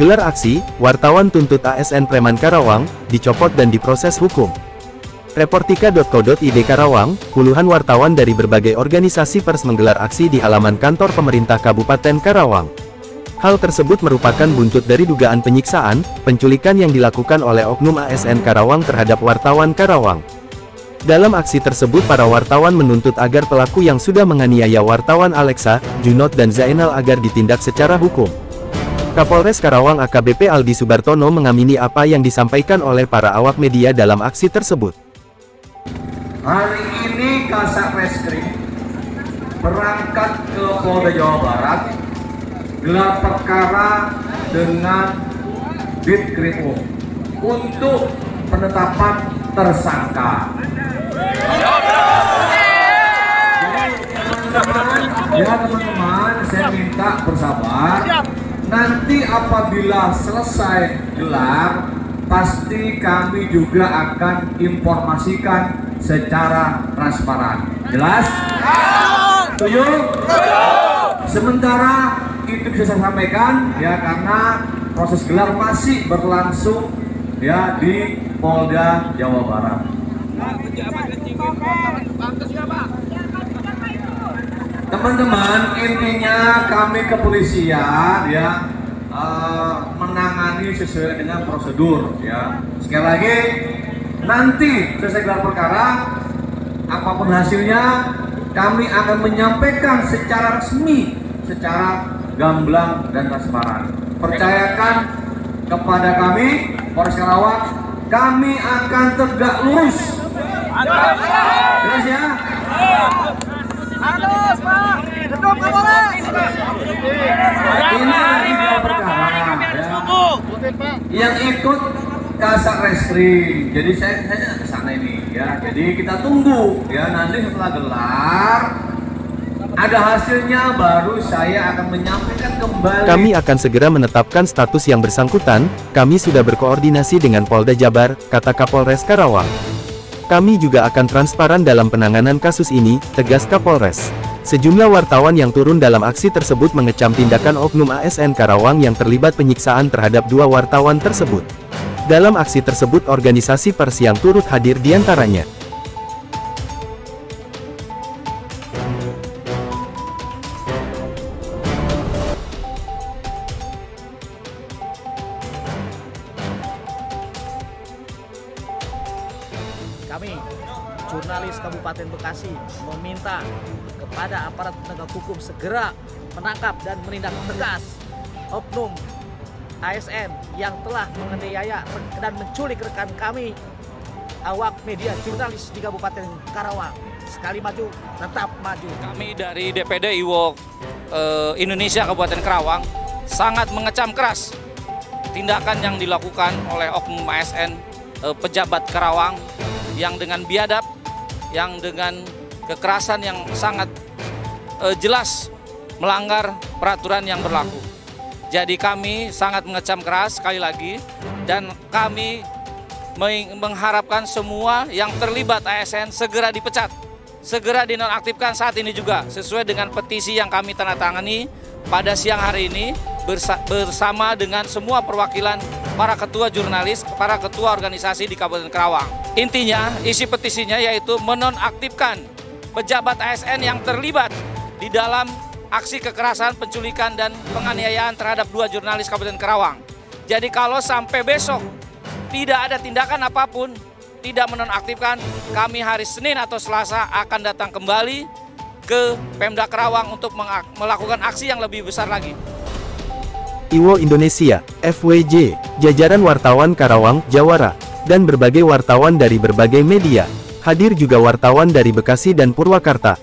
Gelar aksi, wartawan tuntut ASN Preman Karawang, dicopot dan diproses hukum. Reportika.co.id Karawang, puluhan wartawan dari berbagai organisasi pers menggelar aksi di halaman kantor pemerintah Kabupaten Karawang. Hal tersebut merupakan buntut dari dugaan penyiksaan, penculikan yang dilakukan oleh oknum ASN Karawang terhadap wartawan Karawang. Dalam aksi tersebut para wartawan menuntut agar pelaku yang sudah menganiaya wartawan Alexa, Junot dan Zainal agar ditindak secara hukum. Kapolres Karawang AKBP Aldi Subartono mengamini apa yang disampaikan oleh para awak media dalam aksi tersebut. Hari ini Kasat Reskrim berangkat ke Polda Jawa Barat gelar perkara dengan Ditkrimum untuk penetapan tersangka. ya teman-teman, saya minta bersabar. Nanti apabila selesai gelar, pasti kami juga akan informasikan secara transparan. Jelas? Setuju? Sementara itu bisa saya sampaikan ya karena proses gelar masih berlangsung ya di Polda Jawa Barat. Teman-teman, intinya kami kepolisian ya eh, menangani sesuai dengan prosedur ya. Sekali lagi, nanti selesai gelar perkara, apa pun hasilnya, kami akan menyampaikan secara resmi, secara gamblang dan transparan. Percayakan kepada kami, Polres Karawang, kami akan tegak lurus. Jelas ya? Halus, Pak. Gedung Kapolres. Ini lagi gelar perkara. ya. Yang ikut Kasat Reskrim. Jadi saya saya ke sana ini ya. Jadi kita tunggu ya nanti setelah gelar ada hasilnya baru saya akan menyampaikan kembali. Kami akan segera menetapkan status yang bersangkutan, kami sudah berkoordinasi dengan Polda Jabar, kata Kapolres Karawang. Kami juga akan transparan dalam penanganan kasus ini, tegas Kapolres. Sejumlah wartawan yang turun dalam aksi tersebut mengecam tindakan oknum ASN Karawang yang terlibat penyiksaan terhadap dua wartawan tersebut. Dalam aksi tersebut organisasi pers yang turut hadir di antaranya. Kami, jurnalis Kabupaten Bekasi, meminta kepada aparat penegak hukum segera menangkap dan menindak tegas oknum ASN yang telah menganiaya dan menculik rekan kami awak media jurnalis di Kabupaten Karawang. Sekali maju, tetap maju. Kami dari DPD Iwo eh, Indonesia Kabupaten Karawang sangat mengecam keras tindakan yang dilakukan oleh oknum ASN eh, pejabat Karawang yang dengan biadab, yang dengan kekerasan yang sangat eh, jelas melanggar peraturan yang berlaku. Jadi kami sangat mengecam keras sekali lagi dan kami meng- mengharapkan semua yang terlibat ASN segera dipecat, segera dinonaktifkan saat ini juga sesuai dengan petisi yang kami tanda tangani pada siang hari ini bersa- bersama dengan semua perwakilan para ketua jurnalis, para ketua organisasi di Kabupaten Karawang. Intinya, isi petisinya yaitu menonaktifkan pejabat ASN yang terlibat di dalam aksi kekerasan, penculikan, dan penganiayaan terhadap dua jurnalis Kabupaten Karawang. Jadi kalau sampai besok tidak ada tindakan apa pun, tidak menonaktifkan, kami hari Senin atau Selasa akan datang kembali ke Pemda Karawang untuk melakukan aksi yang lebih besar lagi. Iwo Indonesia, FWJ, jajaran wartawan Karawang, Jawara, dan berbagai wartawan dari berbagai media. Hadir juga wartawan dari Bekasi dan Purwakarta,